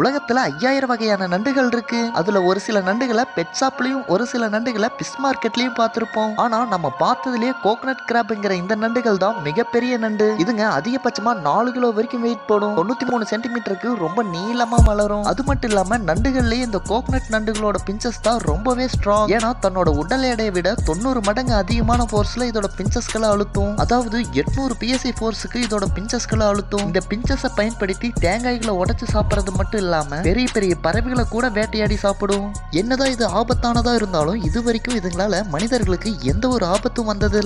உலகத்துல ஐயாயிரம் வகையான நண்டுகள் இருக்கு. அதுல ஒரு சில நண்டுகளை பெட் ஷாப்லயும் ஒரு சில நண்டுகளை பிஸ் மார்க்கெட்லயும் பார்த்திருப்போம். ஆனா நம்ம பார்த்ததுலயே கோகனட் கிராப்ங்கிற இந்த நண்டுகள் தான் மிகப்பெரிய நண்டு. இதுங்க அதிகபட்சமா நாலு கிலோ வரைக்கும் வெயிட் போடும். தொண்ணூத்தி மூணு சென்டிமீட்டருக்கு ரொம்ப நீளமா வளரும் அது மட்டும் இல்லாம நண்டுகள்லயே இந்த கோகனட் நண்டுகளோட பிஞ்சஸ் தான் ரொம்பவே ஸ்ட்ராங் ஏன்னா தன்னோட உடல் எடையை விட தொண்ணூறு மடங்கு அதிகமான ஃபோர்ஸ்ல இதோட பிஞ்சஸ்களை அழுத்தும். அதாவது எட்நூறு பிஎஸ்ஐ ஃபோர்ஸுக்கு இதோட பிஞ்சஸ்களை அழுத்தும். இந்த பிஞ்சஸை பயன்படுத்தி தேங்காய்களை உடச்சு சாப்பிட்றது மட்டும் இல்லாம பெரிய பெரிய பறவைகளை கூட வேட்டையாடி சாப்பிடும் என்னதான் இது ஆபத்தானதா இருந்தாலும் இது வரைக்கும் இதுங்களால மனிதர்களுக்கு எந்த ஒரு ஆபத்தும் வந்தது